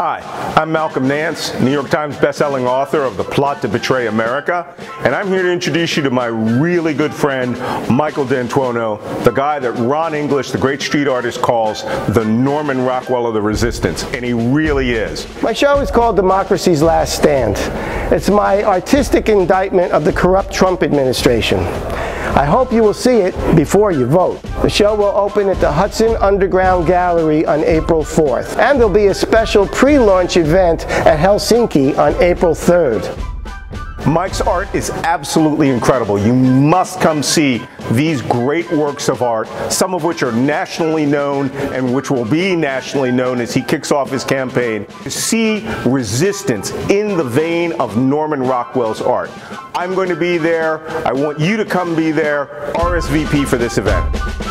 Hi, I'm Malcolm Nance, New York Times bestselling author of The Plot to Betray America, and I'm here to introduce you to my really good friend, Michael D'Antuono, the guy that Ron English, the great street artist, calls the Norman Rockwell of the resistance, and he really is. My show is called Democracy's Last Stand. It's my artistic indictment of the corrupt Trump administration. I hope you will see it before you vote. The show will open at the Hudson Underground Gallery on April 4th, and there'll be a special pre-launch event at Helsinki on April 3rd. Mike's art is absolutely incredible. You must come see these great works of art, some of which are nationally known and which will be nationally known as he kicks off his campaign. To see resistance in the vein of Norman Rockwell's art. I'm going to be there. I want you to come be there. RSVP for this event.